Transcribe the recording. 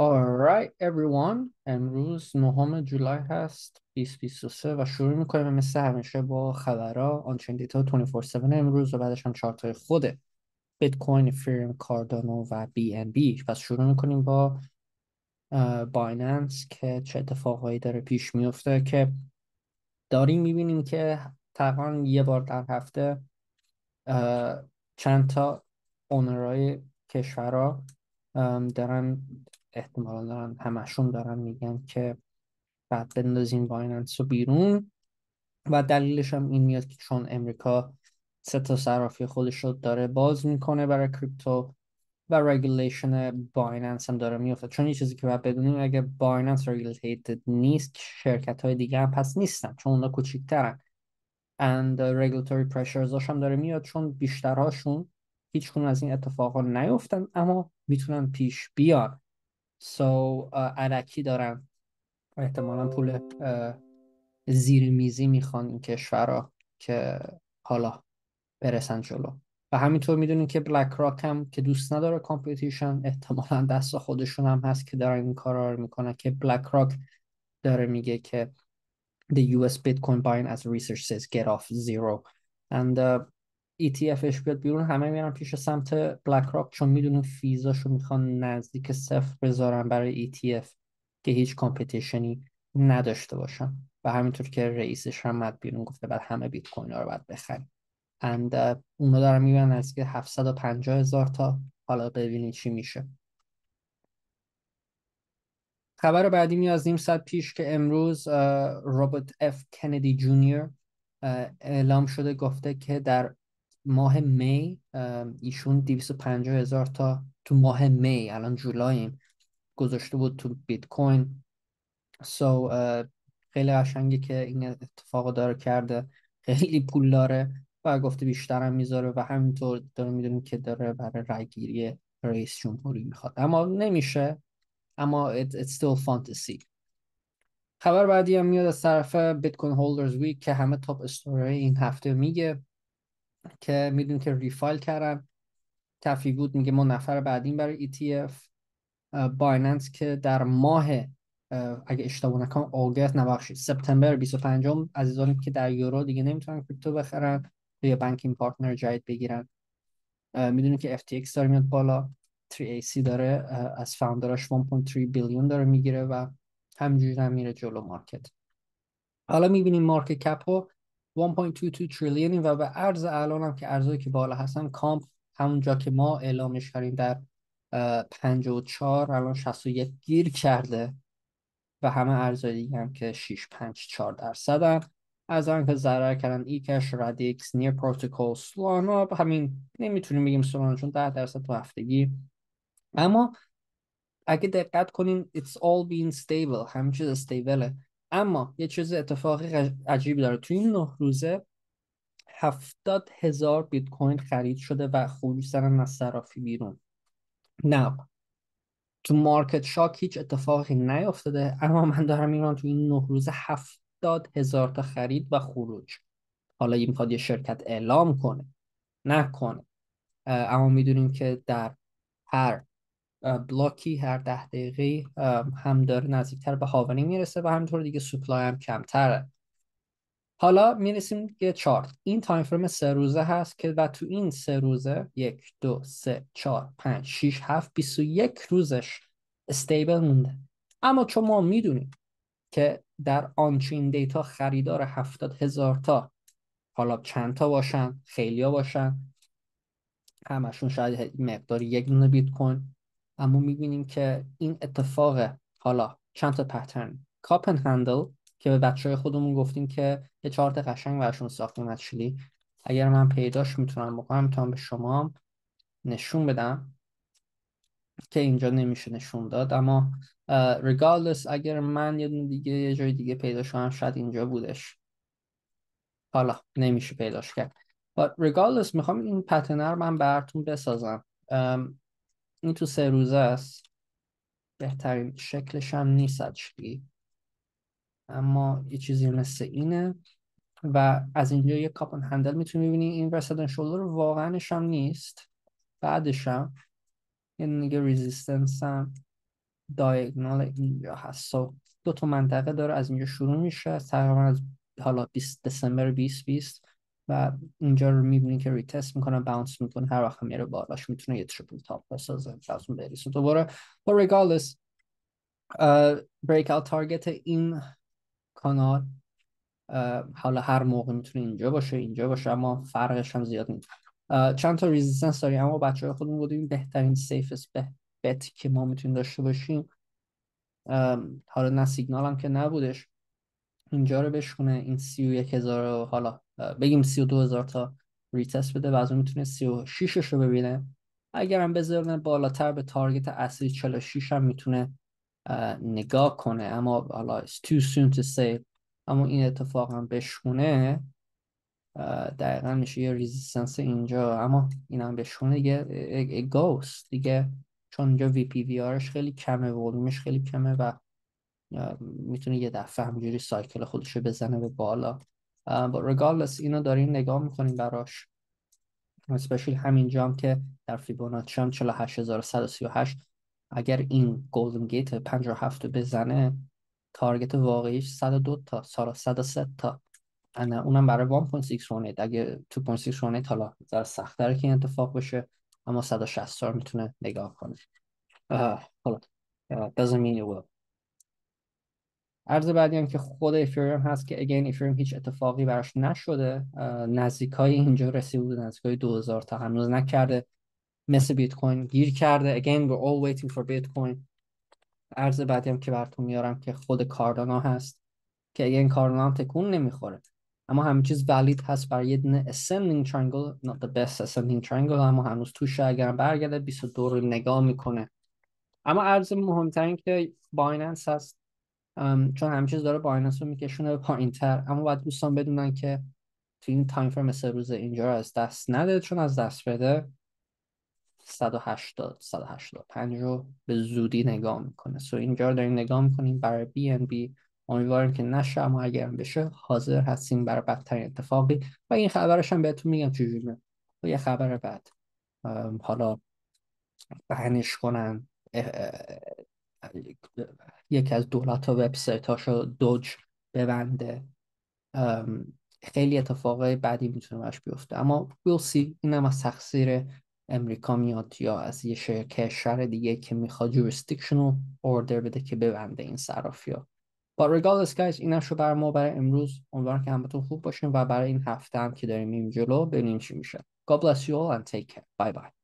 Alright everyone. امروز نهم جولای هست 2023 و شروع می‌کنیم. مثل همیشه با خبرها on-chain data 24/7 امروز و بعدش هم چارت های خود بیت کوین Ethereum Cardano و BNB. پس شروع می‌کنیم با Binance که چه اتفاقهایی داره پیش میفته که داریم می‌بینیم که تقریبا یه بار در هفته چند تا owner های کشورها دارن احتمالا دارن همشون دارن میگن که باید بندازیم Binance رو بیرون. و دلیلش هم این میاد که چون امریکا سه تا صرافی خودش رو داره باز می‌کنه برای crypto و regulation Binance هم داره میفته چون یه چیزی که باید بدونیم اگه Binance regulated نیست شرکت های دیگه هم پس نیستن چون اونا کوچیکترن. And regulatory pressures هم داره میاد چون بیشترهاشون هیچ از این اتفاقا نیفتن اما می‌تونن پیش بیان. so so, الکی دارن. احتمالا پول زیر میزی می‌خوان این کشورها که حالا برسن جلو. و همینطور می‌دونین که BlackRock هم که دوست نداره competition احتمالا دست خودشون هم هست که دارن این کارا رو می‌کنن که BlackRock داره میگه که the US Bitcoin buying as research says get off zero. And uh, ETF ش بیاد بیرون همه میرن پیش سمت BlackRock چون می‌دونن fees اشو می‌خوان نزدیک صفر بذارن برای ETF که هیچ competition ی نداشته باشن. و همینطور که رئیسش هم اومد بیرون گفته باید همه بیت کوین ها رو باید بخریم. and uh, اونا دارن می‌بینن از که 750 هزار تا. حالا ببینید چی میشه. خبر بعدی میاد از نیم ساعت پیش که امروز رابرت اف کندی جونیور اعلام شده گفته که در ماه می ایشون 250 هزار تا تو ماه می الان جولاییم گذاشته بود تو بیت کوین. so خیلی قشنگه که این اتفاق داره کرده. خیلی پول داره و گفته بیشترم می‌ذاره و همینطور داره می‌دونیم که داره برای رایگیری رئیس جمهوری می‌خواد. اما نمیشه. اما it, it's still see خبر بعدی هم میاد از طرف بیت کوین هولدرز ویک که همه تاپ استوری این هفته میگه. که می‌دونیم که ریفایل کردن تفی بود میگه ما نفر بعدیم برای ETF بایننس که در ماه اگه اشتباه نکنم آگست نبخشید سپتامبر 25 عزیزانی که در یورو دیگه نمی‌تونن کریپتو بخرن یا بانکینگ پارتنر جدید بگیرن. می‌دونیم که FTX داره میاد بالا 3AC داره از فاوندراش 1.3 بیلیون داره می‌گیره و همینجوری هم میره جلو مارکت. حالا می‌بینیم مارکت کپ ها 1.22 تریلیونی و به ارز الان هم که ارزایی که بالا هستن کامپ همونجا که ما اعلامش کردیم در 54 الان 61 گیر کرده و همه ارزهای دیگه هم که 6 5 4 درصدن. از آن که ضرر کردن ایکش رادیکس نیر پروتکل سولانا همین نمی‌تونیم بگیم سولانا چون 10 درصد تو هفتگی. اما اگه دقت کنین it's all being stable. همه چیز استیبله اما یه چیز اتفاقی عجیب داره. تو این نه روزه هفتاد هزار بیت کوین خرید شده و خروج سرن از صرافی بیرون. نه. تو مارکت شاک هیچ اتفاقی نیافتاده اما من دارم میرم تو این نه روزه هفتاد هزار تا خرید و خروج. حالا این می‌خواد یه شرکت اعلام کنه. نکنه. اما می‌دونیم که در هر بلاکی هر ده دقیقه هم داره نزدیکتر به هاونی می‌رسه و همینطور دیگه supply هم کمتره. حالا می‌رسیم یه چارت. این time frame سه روزه هست که و تو این سه روزه یک دو سه چهار پنج شیش هفت بیست و یک روزش stable مونده. اما چون ما می‌دونیم که در on-chain data خریدار هفتاد هزار تا حالا چند تا باشن خیلیا باشن همشون شاید مقداری یک دونه بیت کوین اما می‌بینیم که این اتفاق حالا چند تا پترن کاپن هندل که به بچه های خودمون گفتیم که یه چارت قشنگ برشون ساختیم اکچولی اگر من پیداش می‌تونم بکنم می‌تونم به شما نشون بدم که اینجا نمیشه نشون داد. اما regardless اگر من یه دیگه یه جای دیگه پیداش کنم شاید اینجا بودش. حالا نمیشه پیداش کرد. But regardless می‌خوام این pattern من براتون بسازم. این تو سه روزه است. بهترین شکلش هم نیست اچلی اما یه چیزی مثل اینه. و از اینجا یه cup and handle می‌تونی ببینی. این reverse head and shoulder واقعا هم نیست. بعدش هم یه دیگه resistance هم diagonal اینجا هست. So دو تا منطقه داره. از اینجا شروع میشه. تقریبا از حالا 20 دسامبر 2020 و اینجا رو می‌بینی که retest می‌کنه bounce می‌کنه هر وقت میره بالاش می‌تونه یه triple top بسازه براتون بریسه. دوباره but regardless breakout target این کانال حالا هر موقع می‌تونه اینجا باشه اینجا باشه اما فرقش هم زیاد نیست. چند تا resistance داریم اما بچه های خودمون بودیم بهترین safest bet که ما می‌تونیم داشته باشیم. حالا نه سیگنال هم که نبودش. اینجا رو بشونه این سی و یک هزار حالا بگیم سی و دو هزار تا retest بده و از اون می‌تونه سی و شیشش رو ببینه. اگرم بذارن بالاتر به target اصلی 46 هم می‌تونه نگاه کنه. اما حالا it's too soon to say. اما این اتفاق هم بشونه دقیقا میشه یه resistance اینجا. اما این هم بشونه دیگه. گوست دیگه. چون اینجا VPVR ش خیلی کمه ولومش خیلی کمه و می‌تونه یه دفعه همجوری cycle خودشو بزنه به بالا. but regardless اینو داریم نگاه می‌کنیم براش. especially همینجا هم که در فیبوناچی هم 48138 اگر این golden gate 57 بزنه target واقعیش 102 تا سال 103 تا. اونم برای 1.618 اگه 2.618 حالا در سختره که این اتفاق بشه اما 160 تا می‌تونه نگاه کنه. حالا doesn't mean it will. عرض بعدی هم که خود افیریوم هست که اگین افیریوم هیچ اتفاقی براش نشده. نزدیک های اینجا رسیده بود نزدیک های 2000 تا هنوز نکرده. مثل بیت کوین گیر کرده. Again we're all waiting for bitcoin. عرض بعدی هم که براتون میارم که خود کاردانا هست که اگه این کاردانا هم تکون نمی‌خوره. اما همه چیز ولید هست برای یه دونه ascending triangle not the best ascending triangle. اما هنوز توشه اگر برگرده 22 رو نگاه می‌کنه. اما ارز مهمترین که بایننس هست. چون همه چیز داره بایننس رو میکشونه پایین تر. اما باید دوستان بدونن که تو این time frame مثل روز اینجا از دست نده چون از دست بده 180 185 رو به زودی نگاه می‌کنه. So اینجا رو داریم نگاه می‌کنیم برای BNB امیدواریم که نشه اما اگر بشه حاضر هستیم برای بدترین اتفاقی. و این خبرش هم بهتون میگم چجوریه و یه خبر بعد. حالا بهنش کنن یکی از دولت ها وبسایت هاشو دوج ببنده خیلی اتفاقای بعدی می‌تونه باش بیفته. اما we'll see. اینم از تقصیر امریکا میاد یا از یه کشور دیگه که می‌خواد jurisdictional order بده که ببنده این صرافی با regardless guys این شو بر ما برای امروز. امیدوارم که همتون خوب باشین و برای این هفته هم که داریم این جلو ببینیم چی میشه. God bless you all and take care. Bye bye.